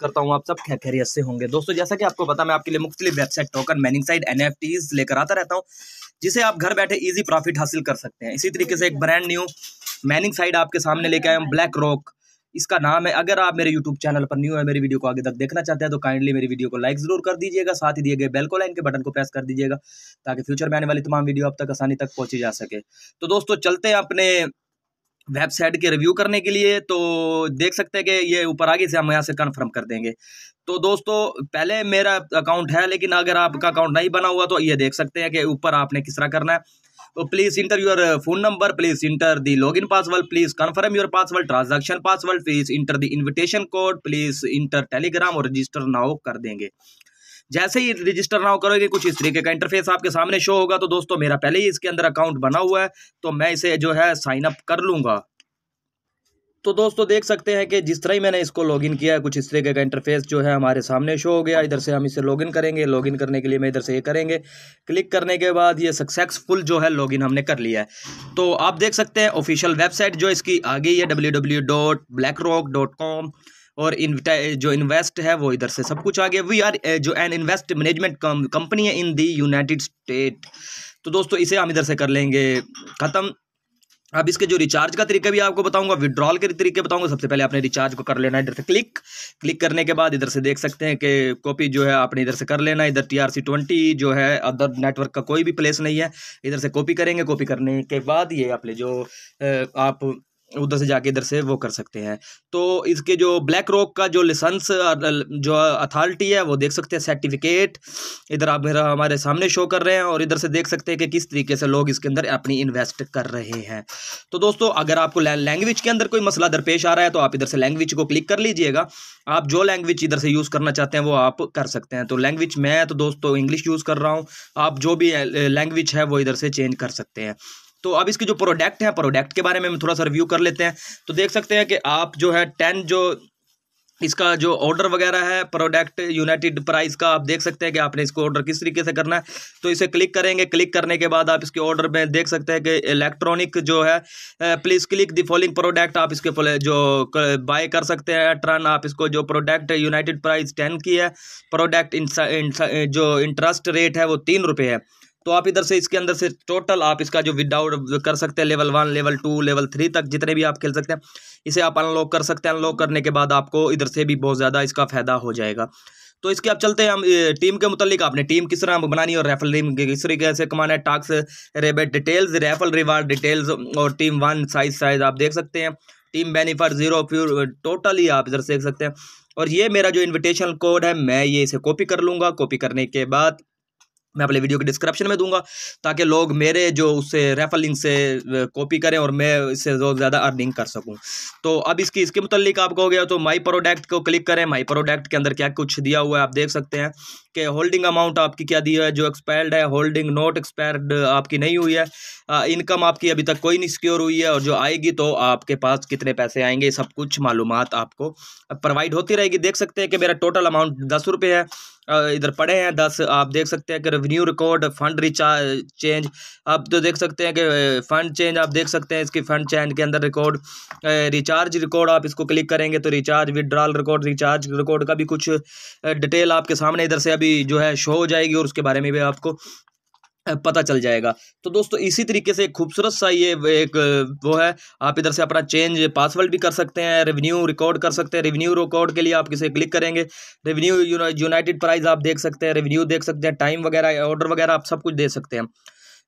करता हूँ, आप सब खैरियत से होंगे। दोस्तों, जैसा कि आपको पता, मैं आपके लिए मुख्तलिफ़ वेबसाइट टोकन मैनिंग साइट एन लेकर आता रहता हूँ, जिसे आप घर बैठे इजी प्रॉफिट हासिल कर सकते हैं। इसी तरीके से एक ब्रांड न्यू मैनिंग साइट आपके सामने लेके आए हम ब्लैक रॉक इसका नाम है, अगर आप मेरे यूट्यूब चैनल पर न्यू है, मेरी वीडियो को आगे तक देखना चाहते हैं तो काइंडली मेरी वीडियो को लाइक ज़रूर कर दीजिएगा, साथ ही दिए गए बेल को लाइन के बटन को प्रेस कर दीजिएगा, ताकि फ्यूचर में आने वाली तमाम वीडियो आप तक आसानी तक पहुँची जा सके। तो दोस्तों, चलते हैं अपने वेबसाइट के रिव्यू करने के लिए तो देख सकते हैं कि ये ऊपर आगे से हम यहाँ से कन्फर्म कर देंगे। तो दोस्तों, पहले मेरा अकाउंट है, लेकिन अगर आपका अकाउंट नहीं बना हुआ तो ये देख सकते हैं कि ऊपर आपने किस तरह करना है। तो please enter your phone number please enter the login password please confirm your password transaction password please enter the invitation code please enter Telegram और रजिस्टर नाउ कर देंगे। जैसे ही रजिस्टर नाउ करोगे, कुछ इस तरीके का इंटरफेस आपके सामने शो होगा। तो दोस्तों, मेरा पहले ही इसके अंदर अकाउंट बना हुआ है तो मैं इसे जो है साइन अप कर लूँगा। तो दोस्तों, देख सकते हैं कि जिस तरह ही मैंने इसको लॉगिन किया है, कुछ इस तरीके का इंटरफेस जो है हमारे सामने शो हो गया। इधर से हम इसे लॉगिन करेंगे। लॉगिन करने के लिए मैं इधर से ये करेंगे। क्लिक करने के बाद ये सक्सेसफुल जो है लॉगिन हमने कर लिया है। तो आप देख सकते हैं ऑफिशियल वेबसाइट जो इसकी आ गई है डब्ल्यू और जो इन्वेस्ट है, वो इधर से सब कुछ आ गया वी आर जो एन इन्वेस्ट मैनेजमेंट कंपनी है इन दी यूनाइटेड स्टेट तो दोस्तों, इसे हम इधर से कर लेंगे। ख़त्म। अब इसके जो रिचार्ज का तरीका भी आपको बताऊँगा विड्रॉल के तरीके बताऊँगा। सबसे पहले आपने रिचार्ज को कर लेना है इधर से क्लिक क्लिक करने के बाद इधर से देख सकते हैं कि कॉपी जो है, आपने इधर से कर लेना। इधर टी आर सी ट्वेंटी जो है अदर नेटवर्क का कोई भी प्लेस नहीं है। इधर से कॉपी करेंगे। कॉपी करने के बाद ये अपने जो आप उधर से जाके इधर से वो कर सकते हैं। तो इसके जो ब्लैक रॉक का जो लाइसेंस जो अथॉरिटी है, वो देख सकते हैं सर्टिफिकेट इधर आप मेरा, हमारे सामने शो कर रहे हैं और इधर से देख सकते हैं कि किस तरीके से लोग इसके अंदर अपनी इन्वेस्ट कर रहे हैं। तो दोस्तों, अगर आपको लैंग्वेज के अंदर कोई मसला दरपेश आ रहा है तो आप इधर से लैंग्वेज को क्लिक कर लीजिएगा। आप जो लैंग्वेज इधर से यूज़ करना चाहते हैं, वो आप कर सकते हैं। तो लैंग्वेज मैं तो दोस्तों इंग्लिश यूज़ कर रहा हूँ। आप जो भी लैंग्वेज है, वो इधर से चेंज कर सकते हैं। तो अब इसके जो प्रोडक्ट है प्रोडक्ट के बारे में हम थोड़ा सा रिव्यू कर लेते हैं। तो देख सकते हैं कि आप जो है टेन जो इसका जो ऑर्डर वगैरह है प्रोडक्ट यूनाइटेड प्राइस का, आप देख सकते हैं कि आपने इसको ऑर्डर किस तरीके से करना है। तो इसे क्लिक करेंगे। क्लिक करने के बाद आप इसके ऑर्डर में देख सकते हैं कि इलेक्ट्रॉनिक जो है please click the following product आप इसके जो बाय कर सकते हैं टर्न आप इसको जो प्रोडक्ट यूनाइटेड प्राइस टेन की है। प्रोडक्ट जो इंटरेस्ट रेट है, वो तीन रुपये है। तो आप इधर से इसके अंदर से टोटल आप इसका जो विदाउट कर सकते हैं level one level two level three तक जितने भी आप खेल सकते हैं, इसे आप अनलॉक कर सकते हैं। अनलॉक करने के बाद आपको इधर से भी बहुत ज़्यादा इसका फ़ायदा हो जाएगा। तो इसके आप चलते हैं हम टीम के मुतलिक आपने टीम किस तरह बनानी और रेफल टीम किस तरीके से कमाना है। Task rebate details raffle reward details और टीम वन साइज़ साइज़ आप देख सकते हैं। टीम बेनिफिट ज़ीरो फ्यूर टोटली आप इधर से देख सकते हैं। और ये मेरा जो इन्विटेशन कोड है, मैं ये इसे कॉपी कर लूँगा। कॉपी करने के बाद मैं अपने वीडियो के डिस्क्रिप्शन में दूँगा, ताकि लोग मेरे जो उससे रेफर लिंक से कॉपी करें और मैं इससे जो ज़्यादा अर्निंग कर सकूँ। तो अब इसकी, इसके मुतलिक आपको हो गया तो माई प्रोडक्ट को क्लिक करें। माई प्रोडक्ट के अंदर क्या कुछ दिया हुआ है, आप देख सकते हैं कि होल्डिंग अमाउंट आपकी क्या दी है, जो एक्सपायर्ड है होल्डिंग नोट एक्सपायर्ड आपकी नहीं हुई है इनकम आपकी अभी तक कोई नहीं सिक्योर हुई है, और जो आएगी तो आपके पास कितने पैसे आएँगे, सब कुछ मालूम आपको प्रोवाइड होती रहेगी। देख सकते हैं कि मेरा टोटल अमाउंट दस रुपये है इधर पड़े हैं दस। आप देख सकते हैं कि revenue record fund recharge change आप तो देख सकते हैं कि फ़ंड चेंज आप देख सकते हैं इसकी फ़ंड चेंज के अंदर रिकॉर्ड रिचार्ज रिकॉर्ड आप इसको क्लिक करेंगे तो recharge withdrawal record recharge record का भी कुछ डिटेल आपके सामने इधर से अभी जो है शो हो जाएगी और उसके बारे में भी आपको पता चल जाएगा। तो दोस्तों, इसी तरीके से खूबसूरत सा ये एक, वो है, आप इधर से अपना चेंज पासवर्ड भी कर सकते हैं रेवेन्यू रिकॉर्ड कर सकते हैं। रेवेन्यू रिकॉर्ड के लिए आप किसे क्लिक करेंगे। रेवेन्यू यूनाइटेड प्राइस आप देख सकते हैं रेवेन्यू देख सकते हैं टाइम वगैरह ऑर्डर वगैरह आप सब कुछ दे सकते हैं।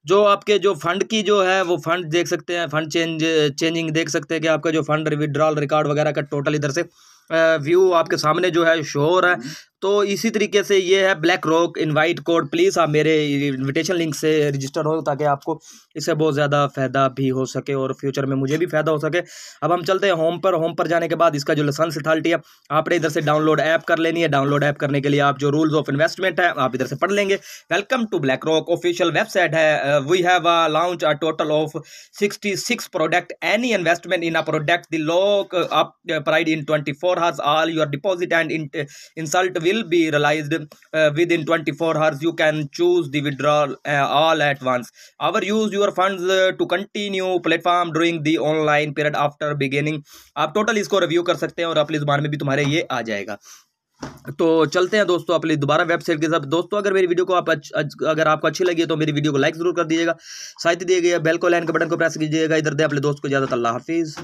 जो आपके जो फंड की जो है, वो फंड देख सकते हैं फंड चेंज चेंजिंग देख सकते हैं कि आपका जो फंड विड्रॉल रिकॉर्ड वगैरह का टोटल इधर से व्यू आपके सामने जो है शो हो रहा है। तो इसी तरीके से ये है Black Rock invite code please आप मेरे इनविटेशन लिंक से रजिस्टर हो ताकि आपको इससे बहुत ज़्यादा फ़ायदा भी हो सके और फ्यूचर में मुझे भी फ़ायदा हो सके। अब हम चलते हैं होम पर। होम पर जाने के बाद इसका जो लाइसेंस अथॉरिटी है आपने इधर से डाउनलोड ऐप कर लेनी है। डाउनलोड ऐप करने के लिए आप जो रूल्स ऑफ़ इन्वेस्टमेंट है आप इधर से पढ़ लेंगे। Welcome to Black Rock official website है। We have a launch a total of sixty six product any investment in a product the lock up pride in twenty four hours all your deposit and insult will be realized uh, within 24 hours. You can choose the withdrawal uh, all at once. Our use your funds uh, to continue platform during the online period after beginning. आप total इसको review कर सकते हैं और अपनी ज़ुबान में भी तुम्हारे ये आ जाएगा। तो चलते हैं दोस्तों अपनी दोबारा वेबसाइट के साथ। दोस्तों अगर मेरी वीडियो को आप अच, अगर आपको अच्छी लगी है तो मेरी वीडियो को लाइक ज़रूर कर दीजिएगा। साथ ही दिए गए बेल को लाइन के बटन को प्रेस कीजिएगा। इधर दे अपने दोस्त को ज़्यादा अल्लाह हाफिज़।